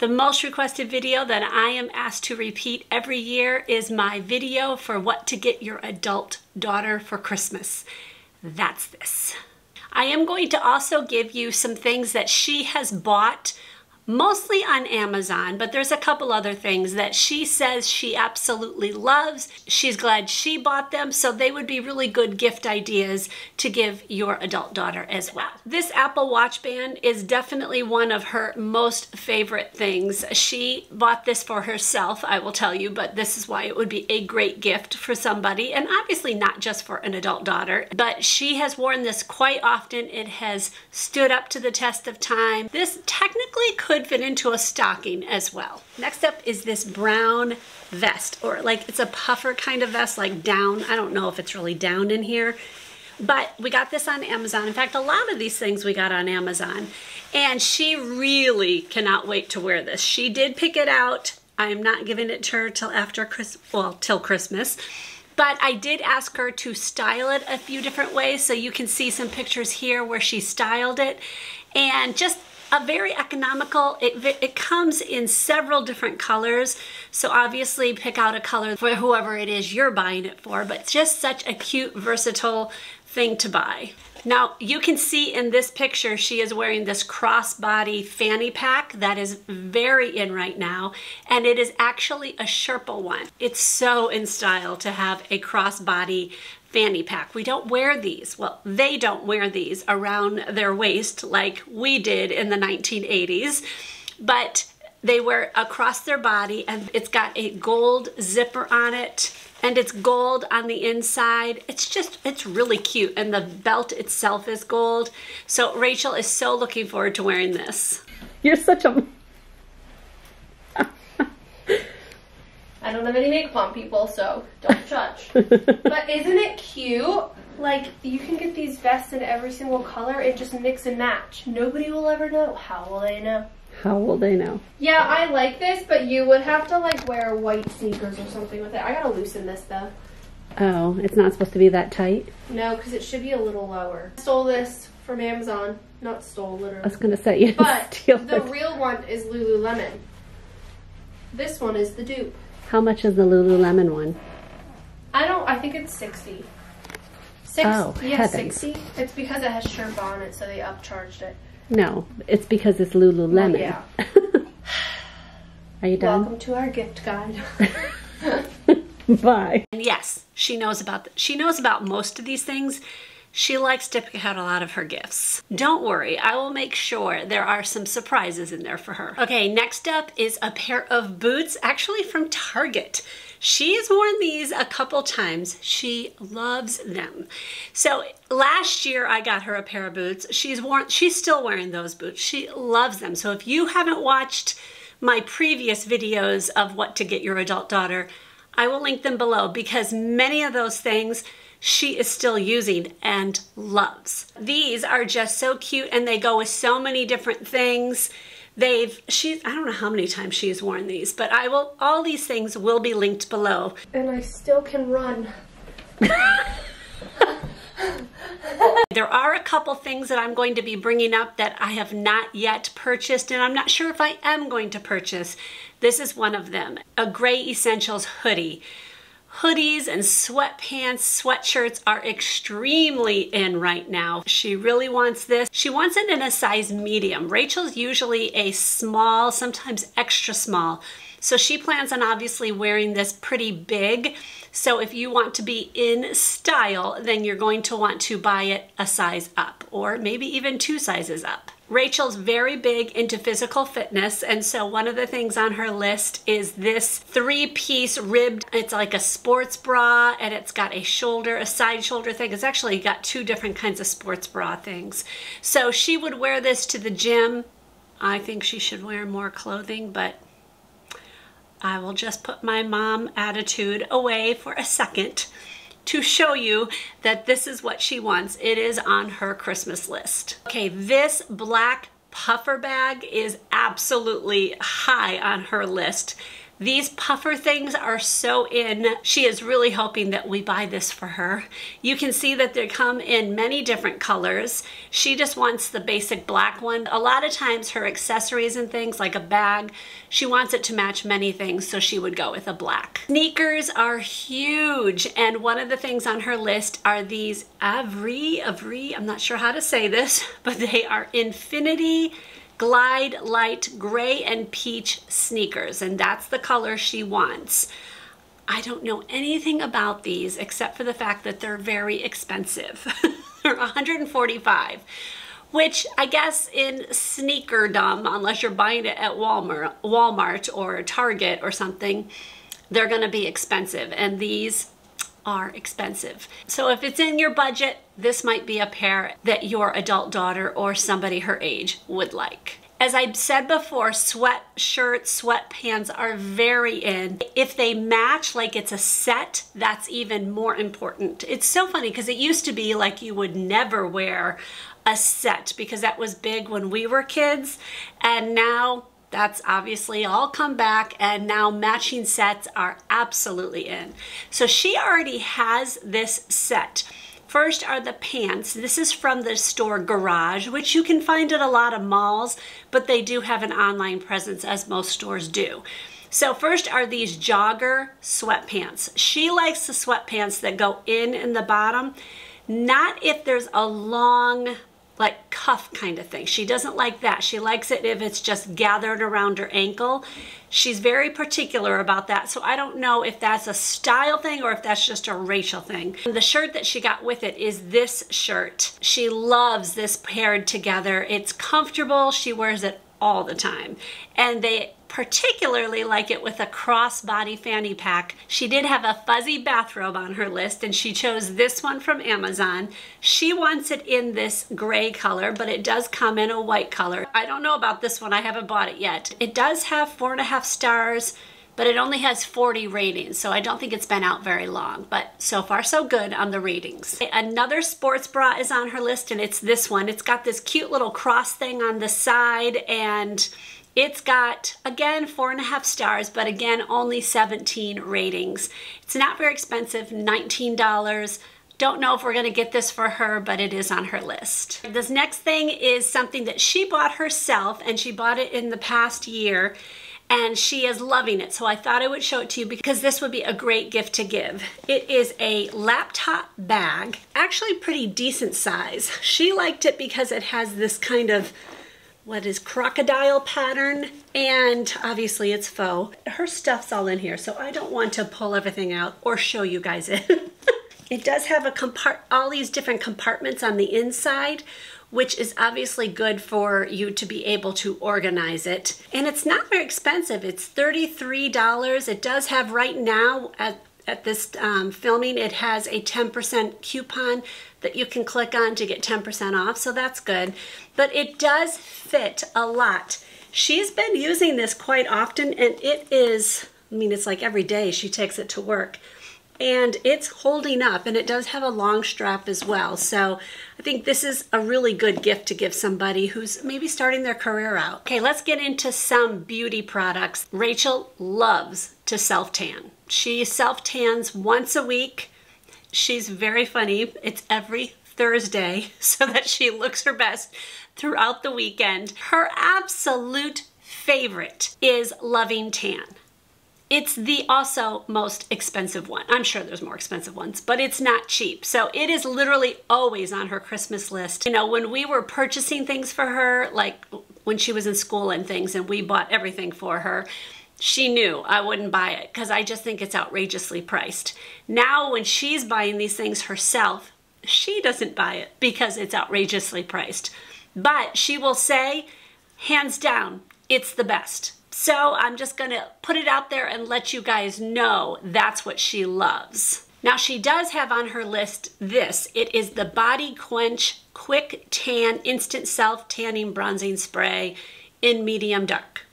The most requested video that I am asked to repeat every year is my video for what to get your adult daughter for Christmas. That's this. I am going to also give you some things that she has bought mostly on Amazon, but there's a couple other things that she says she absolutely loves. She's glad she bought them, so they would be really good gift ideas to give your adult daughter as well. This Apple Watch band is definitely one of her most favorite things. She bought this for herself, I will tell you, but this is why it would be a great gift for somebody, and obviously not just for an adult daughter, but she has worn this quite often. It has stood up to the test of time. This technically could could fit into a stocking as well. Next up is this brown vest, or like it's a puffer kind of vest, like down. I don't know if it's really down in here, but we got this on Amazon. In fact, a lot of these things we got on Amazon, and she really cannot wait to wear this. She did pick it out. I am not giving it to her till after Christmas, well, till Christmas. But I did ask her to style it a few different ways, so you can see some pictures here where she styled it. And just a very economical. It, it comes in several different colors. So obviously pick out a color for whoever it is you're buying it for, but it's just such a cute, versatile thing to buy. Now you can see in this picture she is wearing this crossbody fanny pack that is very in right now and it is actually a Sherpa one. It's so in style to have a crossbody fanny pack. We don't wear these. Well, they don't wear these around their waist like we did in the 1980s, but they wear across their body and it's got a gold zipper on it and it's gold on the inside. It's just, it's really cute. And the belt itself is gold. So Rachel is so looking forward to wearing this. You're such a I don't have any makeup on people, so don't judge. but isn't it cute? Like, you can get these vests in every single color and just mix and match. Nobody will ever know. How will they know? How will they know? Yeah, I like this, but you would have to like wear white sneakers or something with it. I gotta loosen this though. Oh, it's not supposed to be that tight? No, because it should be a little lower. I stole this from Amazon. Not stole, literally. I was gonna say you But steal the it. real one is Lululemon. This one is the dupe. How much is the Lululemon one? I don't. I think it's sixty. Six, Oh, yeah, heavens. sixty. It's because it has Sherpa on it, so they upcharged it. No, it's because it's Lululemon. yeah. Are you done? Welcome to our gift guide. Bye. And yes, she knows about, the, she knows about most of these things. She likes to pick out a lot of her gifts. Don't worry, I will make sure there are some surprises in there for her. Okay, next up is a pair of boots, actually from Target. She has worn these a couple times. She loves them. So last year I got her a pair of boots. She's worn, she's still wearing those boots. She loves them. So if you haven't watched my previous videos of what to get your adult daughter, I will link them below because many of those things she is still using and loves. These are just so cute and they go with so many different things. They've, she's, I don't know how many times she's worn these, but I will, all these things will be linked below. and I still can run. There are a couple things that I'm going to be bringing up that I have not yet purchased and I'm not sure if I am going to purchase. This is one of them, a Gray Essentials hoodie. Hoodies and sweatpants, sweatshirts are extremely in right now. She really wants this. She wants it in a size medium. Rachel's usually a small, sometimes extra small. So she plans on obviously wearing this pretty big. So if you want to be in style, then you're going to want to buy it a size up or maybe even two sizes up. Rachel's very big into physical fitness, and so one of the things on her list is this three-piece ribbed, it's like a sports bra, and it's got a shoulder, a side shoulder thing. It's actually got two different kinds of sports bra things. So she would wear this to the gym. I think she should wear more clothing, but I will just put my mom attitude away for a second to show you that this is what she wants. It is on her Christmas list. Okay, this black puffer bag is absolutely high on her list. These puffer things are so in. She is really hoping that we buy this for her. You can see that they come in many different colors. She just wants the basic black one. A lot of times her accessories and things like a bag, she wants it to match many things, so she would go with a black. Sneakers are huge, and one of the things on her list are these Avri, Avri, I'm not sure how to say this, but they are Infinity Glide Light Gray and Peach sneakers, and that's the color she wants. I don't know anything about these except for the fact that they're very expensive. they're 145 which I guess in sneakerdom, unless you're buying it at Walmart, Walmart or Target or something, they're going to be expensive. And these are expensive. So if it's in your budget, this might be a pair that your adult daughter or somebody her age would like. As I said before, sweatshirts, sweatpants are very in. If they match like it's a set, that's even more important. It's so funny because it used to be like you would never wear a set because that was big when we were kids. And now that's obviously all come back and now matching sets are absolutely in. So she already has this set. First are the pants. This is from the store Garage, which you can find at a lot of malls, but they do have an online presence as most stores do. So first are these jogger sweatpants. She likes the sweatpants that go in in the bottom, not if there's a long like cuff kind of thing. She doesn't like that. She likes it if it's just gathered around her ankle. She's very particular about that. So I don't know if that's a style thing or if that's just a Rachel thing. And the shirt that she got with it is this shirt. She loves this paired together. It's comfortable. She wears it all the time. And they particularly like it with a crossbody fanny pack. She did have a fuzzy bathrobe on her list and she chose this one from Amazon. She wants it in this gray color, but it does come in a white color. I don't know about this one, I haven't bought it yet. It does have four and a half stars, but it only has 40 ratings, so I don't think it's been out very long, but so far so good on the ratings. Another sports bra is on her list, and it's this one. It's got this cute little cross thing on the side, and it's got, again, four and a half stars, but again, only 17 ratings. It's not very expensive, $19. Don't know if we're gonna get this for her, but it is on her list. This next thing is something that she bought herself, and she bought it in the past year and she is loving it. So I thought I would show it to you because this would be a great gift to give. It is a laptop bag, actually pretty decent size. She liked it because it has this kind of what is crocodile pattern and obviously it's faux. Her stuff's all in here so I don't want to pull everything out or show you guys it. it does have a compart all these different compartments on the inside which is obviously good for you to be able to organize it. And it's not very expensive. It's $33. It does have right now at, at this um, filming, it has a 10% coupon that you can click on to get 10% off, so that's good. But it does fit a lot. She's been using this quite often and it is, I mean, it's like every day she takes it to work and it's holding up and it does have a long strap as well. So I think this is a really good gift to give somebody who's maybe starting their career out. Okay, let's get into some beauty products. Rachel loves to self-tan. She self-tans once a week. She's very funny. It's every Thursday so that she looks her best throughout the weekend. Her absolute favorite is Loving Tan. It's the also most expensive one. I'm sure there's more expensive ones, but it's not cheap. So it is literally always on her Christmas list. You know, when we were purchasing things for her, like when she was in school and things, and we bought everything for her, she knew I wouldn't buy it because I just think it's outrageously priced. Now, when she's buying these things herself, she doesn't buy it because it's outrageously priced. But she will say, hands down, it's the best. So I'm just gonna put it out there and let you guys know that's what she loves. Now she does have on her list this. It is the Body Drench Quick Tan Instant Self Tanning Bronzing Spray in medium dark.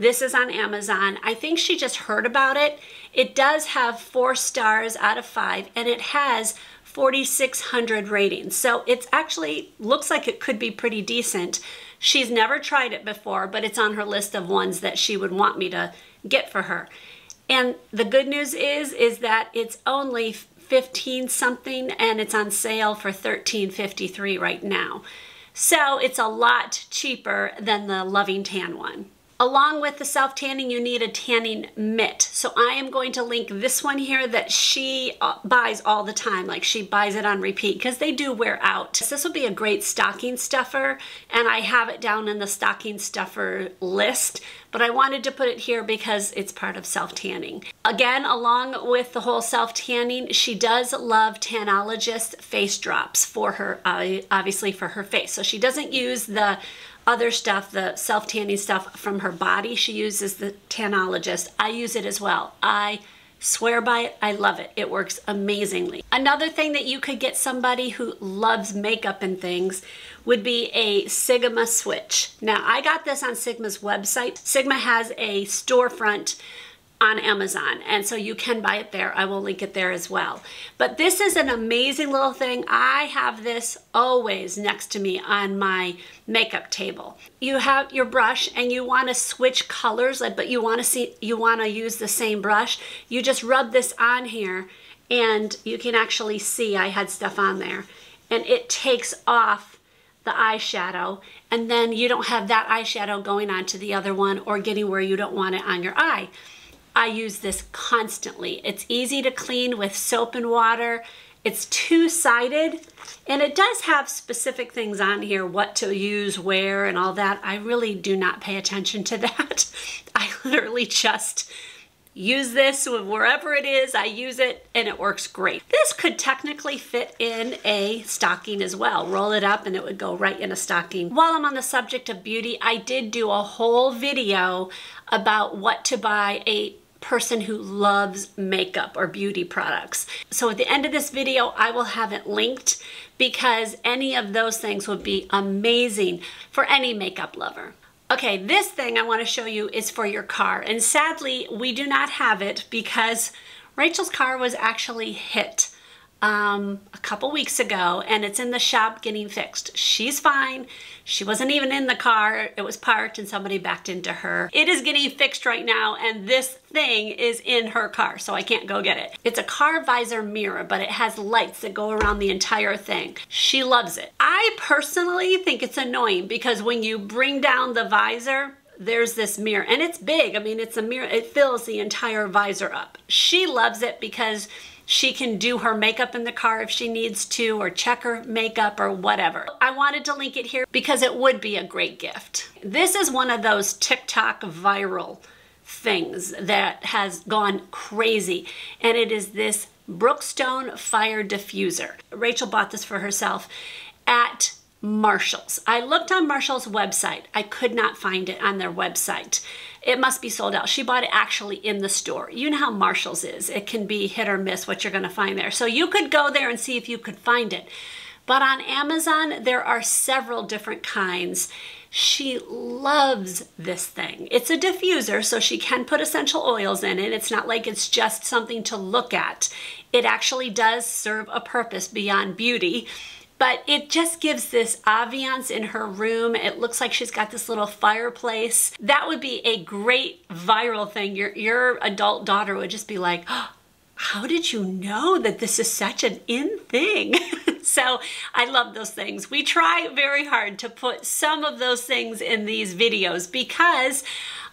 This is on Amazon. I think she just heard about it. It does have four stars out of five and it has 4,600 ratings. So it's actually looks like it could be pretty decent. She's never tried it before, but it's on her list of ones that she would want me to get for her. And the good news is is that it's only 15 something and it's on sale for 13.53 right now. So it's a lot cheaper than the Loving Tan one. Along with the self tanning, you need a tanning mitt. So I am going to link this one here that she uh, buys all the time. Like she buys it on repeat because they do wear out. So this will be a great stocking stuffer and I have it down in the stocking stuffer list but I wanted to put it here because it's part of self-tanning. Again, along with the whole self-tanning, she does love Tanologist face drops for her, obviously for her face. So she doesn't use the other stuff, the self-tanning stuff from her body. She uses the Tanologist. I use it as well. I swear by it. I love it. It works amazingly. Another thing that you could get somebody who loves makeup and things would be a Sigma switch. Now, I got this on Sigma's website. Sigma has a storefront on Amazon. And so you can buy it there. I will link it there as well. But this is an amazing little thing. I have this always next to me on my makeup table. You have your brush and you want to switch colors, but you want to see you want to use the same brush. You just rub this on here and you can actually see I had stuff on there. And it takes off the eyeshadow and then you don't have that eyeshadow going on to the other one or getting where you don't want it on your eye. I use this constantly. It's easy to clean with soap and water. It's two-sided and it does have specific things on here, what to use, where, and all that. I really do not pay attention to that. I literally just use this wherever it is, I use it and it works great. This could technically fit in a stocking as well. Roll it up and it would go right in a stocking. While I'm on the subject of beauty, I did do a whole video about what to buy a person who loves makeup or beauty products. So at the end of this video, I will have it linked because any of those things would be amazing for any makeup lover. Okay, this thing I wanna show you is for your car. And sadly, we do not have it because Rachel's car was actually hit um, a couple weeks ago and it's in the shop getting fixed. She's fine. She wasn't even in the car. It was parked and somebody backed into her. It is getting fixed right now and this thing is in her car so I can't go get it. It's a car visor mirror but it has lights that go around the entire thing. She loves it. I personally think it's annoying because when you bring down the visor there's this mirror and it's big. I mean, it's a mirror, it fills the entire visor up. She loves it because she can do her makeup in the car if she needs to or check her makeup or whatever. I wanted to link it here because it would be a great gift. This is one of those TikTok viral things that has gone crazy and it is this Brookstone fire diffuser. Rachel bought this for herself at Marshall's. I looked on Marshall's website. I could not find it on their website. It must be sold out. She bought it actually in the store. You know how Marshall's is. It can be hit or miss what you're going to find there. So you could go there and see if you could find it. But on Amazon, there are several different kinds. She loves this thing. It's a diffuser, so she can put essential oils in it. It's not like it's just something to look at. It actually does serve a purpose beyond beauty but it just gives this ambiance in her room. It looks like she's got this little fireplace. That would be a great viral thing. Your, your adult daughter would just be like, oh, how did you know that this is such an in thing? so I love those things. We try very hard to put some of those things in these videos because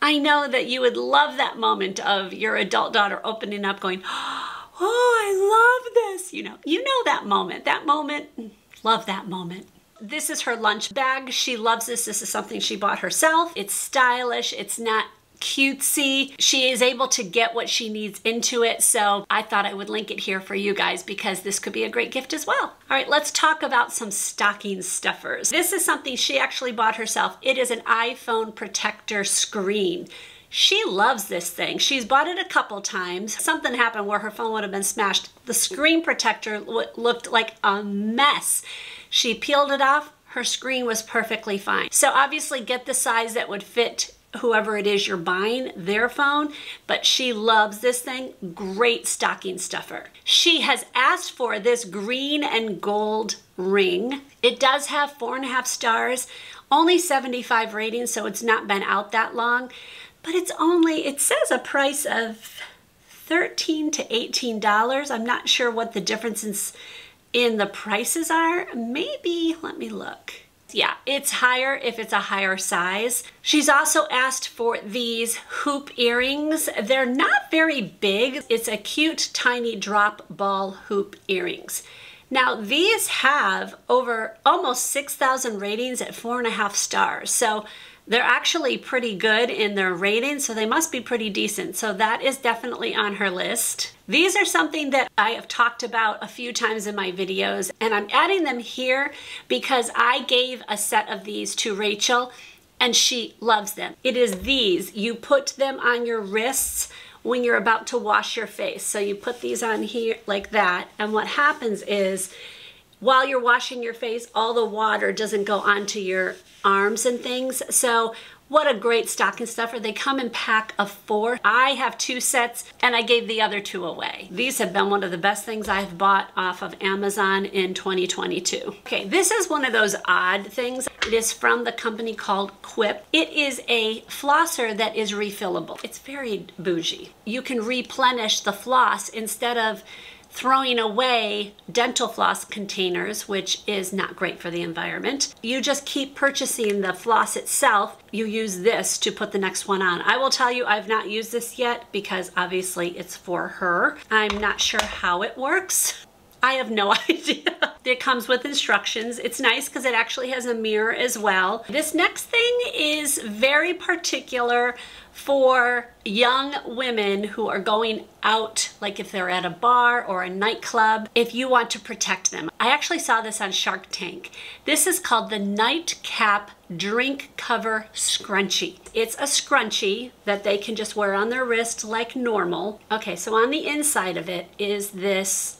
I know that you would love that moment of your adult daughter opening up going, oh, I love this. You know, you know that moment, that moment mm, Love that moment. This is her lunch bag. She loves this. This is something she bought herself. It's stylish. It's not cutesy. She is able to get what she needs into it. So I thought I would link it here for you guys because this could be a great gift as well. All right, let's talk about some stocking stuffers. This is something she actually bought herself. It is an iPhone protector screen. She loves this thing. She's bought it a couple times. Something happened where her phone would have been smashed. The screen protector looked like a mess. She peeled it off. Her screen was perfectly fine. So obviously get the size that would fit whoever it is you're buying their phone, but she loves this thing. Great stocking stuffer. She has asked for this green and gold ring. It does have four and a half stars Only 75 ratings, so it's not been out that long. But it's only, it says a price of 13 to $18. I'm not sure what the differences in the prices are. Maybe, let me look. Yeah, it's higher if it's a higher size. She's also asked for these hoop earrings. They're not very big. It's a cute tiny drop ball hoop earrings. Now these have over almost 6,000 ratings at four and a half stars. So they're actually pretty good in their rating, so they must be pretty decent. So that is definitely on her list. These are something that I have talked about a few times in my videos, and I'm adding them here because I gave a set of these to Rachel and she loves them. It is these. You put them on your wrists when you're about to wash your face. So you put these on here like that, and what happens is while you're washing your face, all the water doesn't go onto your arms and things. So what a great stocking stuffer. They come in pack of four. I have two sets and I gave the other two away. These have been one of the best things I've bought off of Amazon in 2022. Okay, this is one of those odd things. It is from the company called Quip. It is a flosser that is refillable. It's very bougie. You can replenish the floss instead of throwing away dental floss containers, which is not great for the environment. You just keep purchasing the floss itself. You use this to put the next one on. I will tell you, I've not used this yet because obviously it's for her. I'm not sure how it works. I have no idea. it comes with instructions. It's nice because it actually has a mirror as well. This next thing is very particular for young women who are going out, like if they're at a bar or a nightclub, if you want to protect them. I actually saw this on Shark Tank. This is called the Nightcap Drink Cover Scrunchie. It's a scrunchie that they can just wear on their wrist like normal. Okay, so on the inside of it is this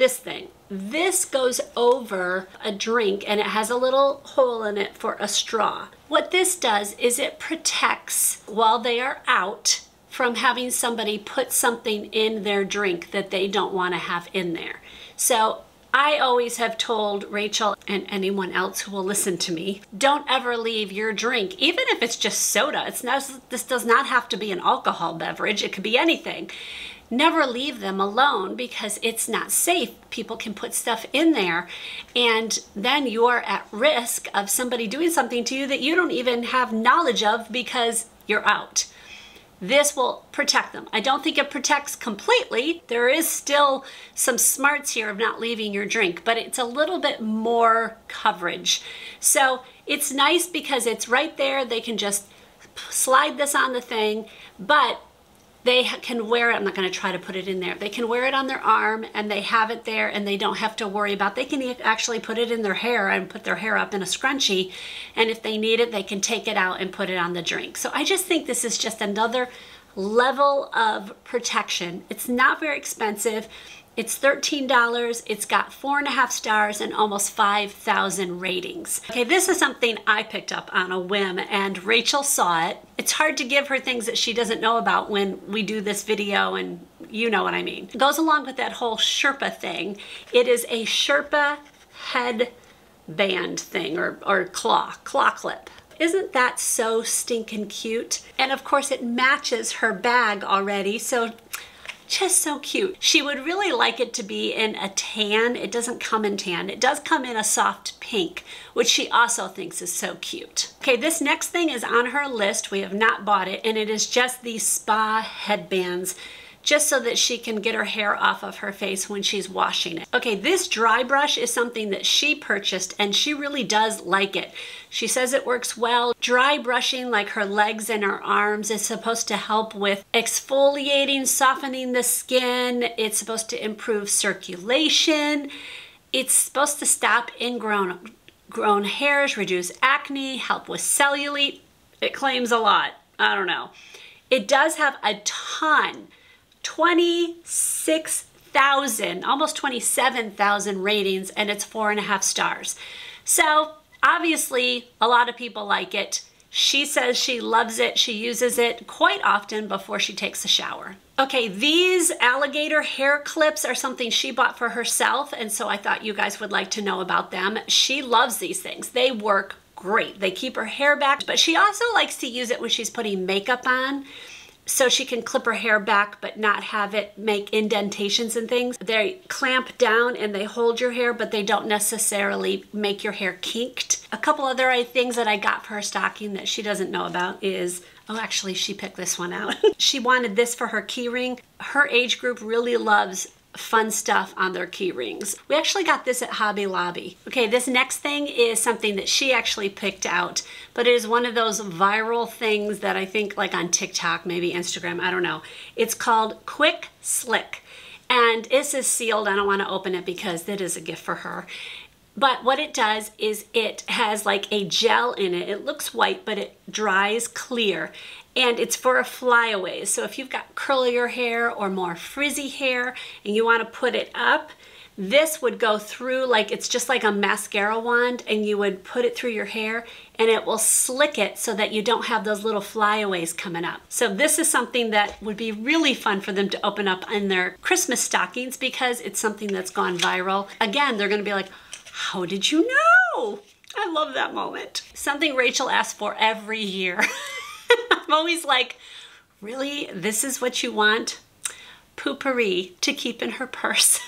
this thing. This goes over a drink and it has a little hole in it for a straw. What this does is it protects while they are out from having somebody put something in their drink that they don't want to have in there. So I always have told Rachel and anyone else who will listen to me, don't ever leave your drink, even if it's just soda. It's not, this does not have to be an alcohol beverage. It could be anything never leave them alone because it's not safe. People can put stuff in there and then you're at risk of somebody doing something to you that you don't even have knowledge of because you're out. This will protect them. I don't think it protects completely. There is still some smarts here of not leaving your drink, but it's a little bit more coverage. So it's nice because it's right there. They can just slide this on the thing, but they can wear it. I'm not going to try to put it in there. They can wear it on their arm and they have it there and they don't have to worry about. They can actually put it in their hair and put their hair up in a scrunchie. And if they need it, they can take it out and put it on the drink. So I just think this is just another level of protection. It's not very expensive. It's $13. It's got four and a half stars and almost 5,000 ratings. Okay, this is something I picked up on a whim and Rachel saw it. It's hard to give her things that she doesn't know about when we do this video and you know what I mean. It goes along with that whole Sherpa thing. It is a Sherpa head band thing or, or claw, claw clip. Isn't that so stinking cute? And of course it matches her bag already, so just so cute. She would really like it to be in a tan. It doesn't come in tan. It does come in a soft pink, which she also thinks is so cute. Okay, this next thing is on her list. We have not bought it, and it is just these spa headbands just so that she can get her hair off of her face when she's washing it. Okay, this dry brush is something that she purchased and she really does like it. She says it works well. Dry brushing like her legs and her arms is supposed to help with exfoliating, softening the skin. It's supposed to improve circulation. It's supposed to stop ingrown grown hairs, reduce acne, help with cellulite. It claims a lot. I don't know. It does have a ton 26,000, almost 27,000 ratings, and it's four and a half stars. So obviously, a lot of people like it. She says she loves it. She uses it quite often before she takes a shower. Okay, these alligator hair clips are something she bought for herself, and so I thought you guys would like to know about them. She loves these things. They work great. They keep her hair back, but she also likes to use it when she's putting makeup on so she can clip her hair back but not have it make indentations and things. They clamp down and they hold your hair, but they don't necessarily make your hair kinked. A couple other things that I got for her stocking that she doesn't know about is Oh, actually, she picked this one out. she wanted this for her keyring. Her age group really loves fun stuff on their key rings. We actually got this at Hobby Lobby. Okay, this next thing is something that she actually picked out, but it is one of those viral things that I think like on TikTok, maybe Instagram, I don't know. It's called Quick Slick. And this is sealed. I don't want to open it because it is a gift for her. But what it does is it has like a gel in it. It looks white, but it dries clear and it's for a flyaway. So if you've got curlier hair or more frizzy hair and you want to put it up, this would go through like it's just like a mascara wand and you would put it through your hair and it will slick it so that you don't have those little flyaways coming up. So this is something that would be really fun for them to open up in their Christmas stockings because it's something that's gone viral. Again, they're gonna be like, how did you know? I love that moment. Something Rachel asks for every year. I'm always like, really? This is what you want? Poo-Pourri to keep in her purse.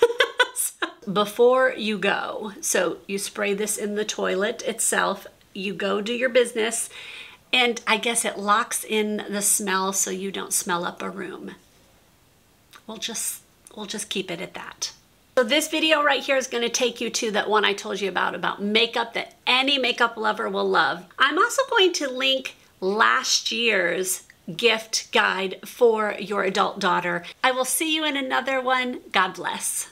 before you go, so you spray this in the toilet itself, you go do your business, and I guess it locks in the smell so you don't smell up a room. We'll just, we'll just keep it at that. So this video right here is going to take you to that one I told you about, about makeup that any makeup lover will love. I'm also going to link last year's gift guide for your adult daughter. I will see you in another one. God bless.